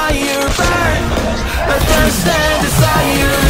fire burn A thirst and desire